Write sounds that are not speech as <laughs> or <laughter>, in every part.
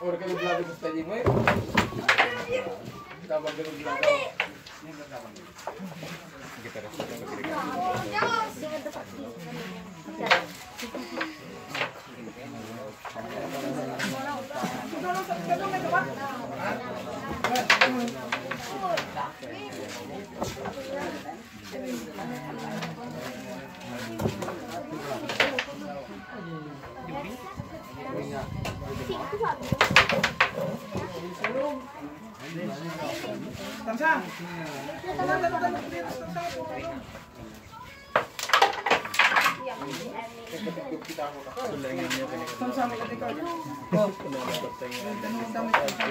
Orang kalau belagu mesti jadi mau. Kita bagi dulu belagu. Kita rasa kita kiri. Thank you. Tầm sang. Tầm sang, tầm sang, tầm sang. Sama-sama kita kau. Oh, sama-sama kita.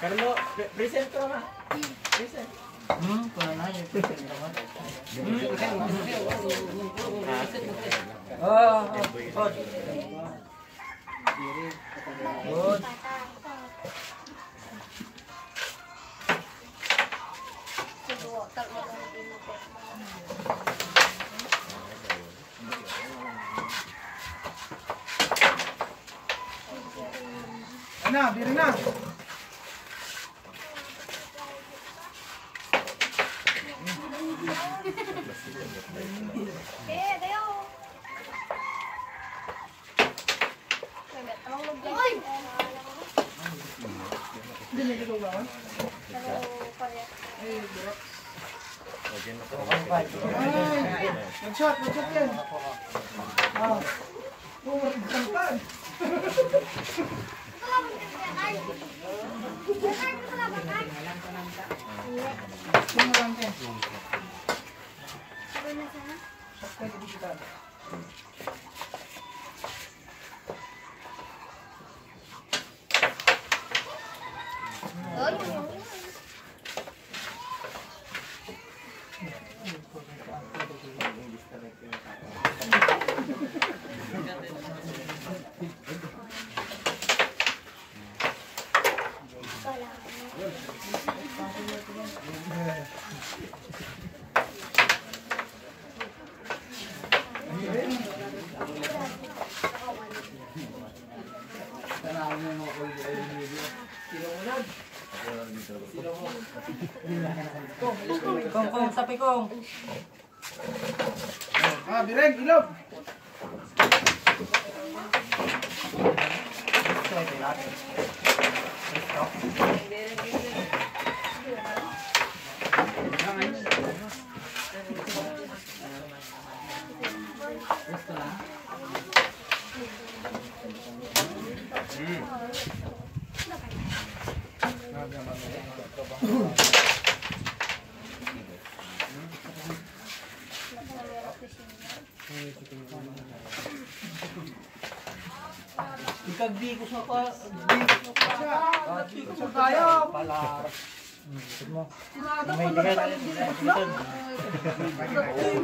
Carlo, present ka ma. Present. Hmm, kung ano yung present ka ma. Oh, oh, oh. Good. Thank you. Na. Eh, tayo. Uy! Hindi may ikaw ba? Ay, nag-shot, nag-shot yan. Ah. Oh, nagkantan. <laughs> Szacunek, kong. Ah, bireng, ilog.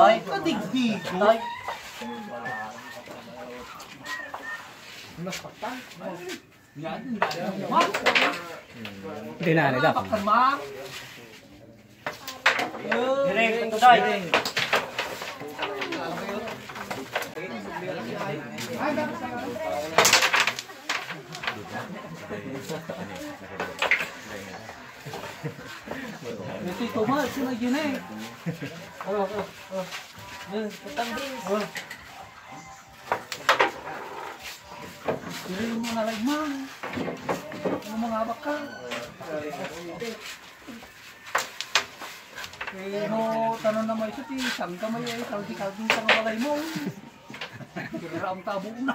Ay, kadigdig. Ay. Mak. Hindi na nila. Mak. Direk, ito tayo. Ito ito ma, sino yun eh? Oh, oh, oh. Yan, patambing. Oh. Sino mo na like ma? Ano mga baka? Eh, no, tanong na may isuti, saan ka may eh, kaldi-kaldi sa kabalay mo. Kira ang tabo na.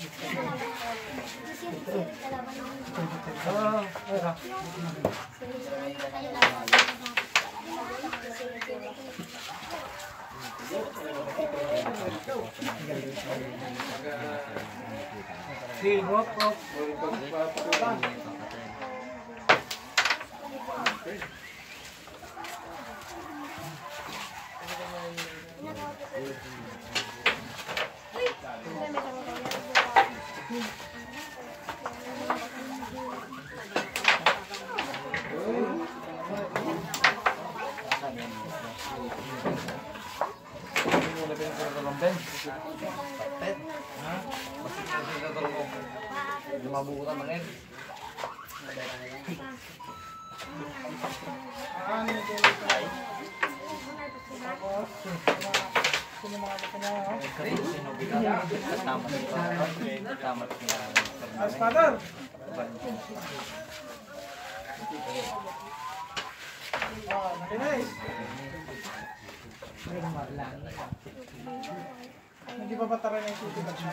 naka-uniform ka ni oh? Oh. Hindi pa bataran yung susi ba siya?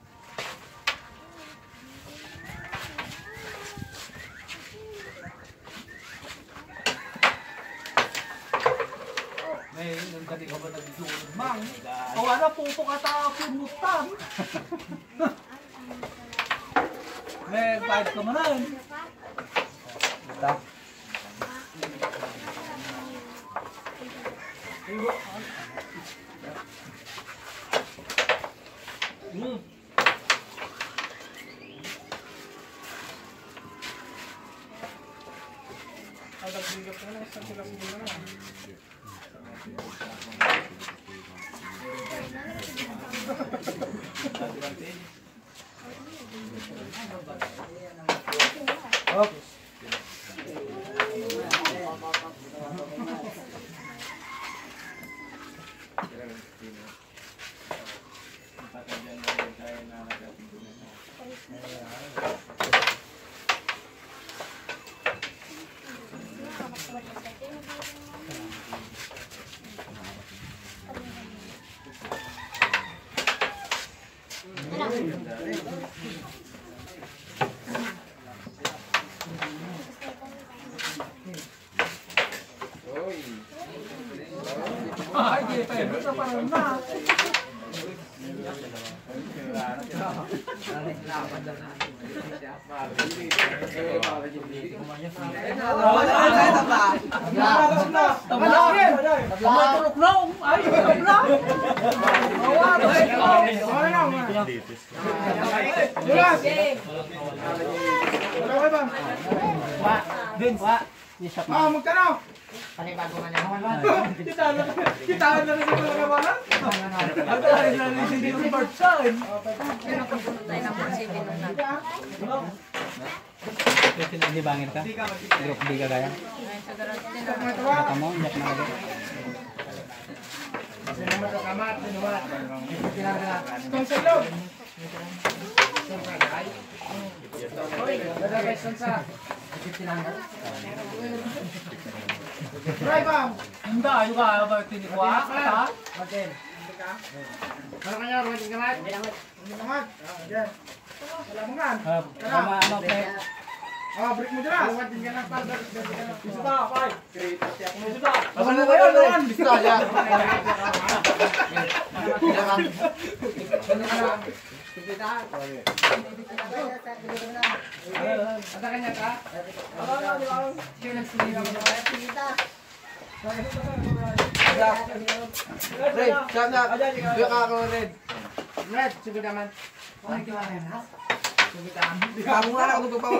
nung dati ka ba nagdulog mang? Kawa na puto ka ta pumutan. <laughs> May bayad ka man rin. Hmm. Ay, nagbigat ko na. Isang sila siguro na. Sige, Ay, tulog paling bago nga. Kita na kita na Try ba? Hindi, yung ka ba tinikwa? Ha? Ano kanya? Ruwag yung gamay? Hindi naman. Ah. Wala mo nga. Ah, Tama ano pre? Ah, break mo dyan. Ruwag yung gamay. Isa na, five. Isa na. Asan mo ba yun? Naman. Bisaya. Ada kanya ka? Red, shut up. Di ka ako red. Red, sige naman. Di ka mo nga ako pa mo.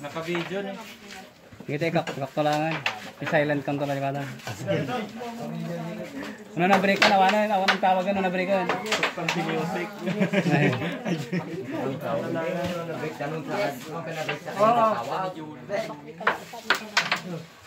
Naka-video na. Kita ikak, ikak tulangan. I-silent kang tulang ka lang. Ano na break ka na? Ano awan ang tawag ano na break ka? Panti music. Na kayo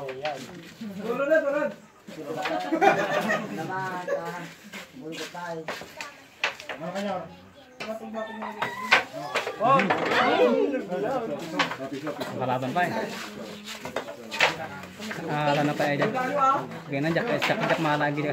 na talaga yan. Tulog na, tulog. Ano kanya? kalaban pa eh. Ah, na pa eh dyan. Okay na, jak, jak, jak malagi ka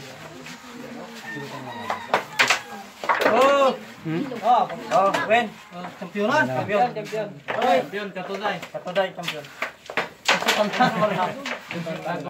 Hmm? Oh, oh, Wen. Championan. Champion. Champion. Champion, katuday. Katuday, champion. Alright.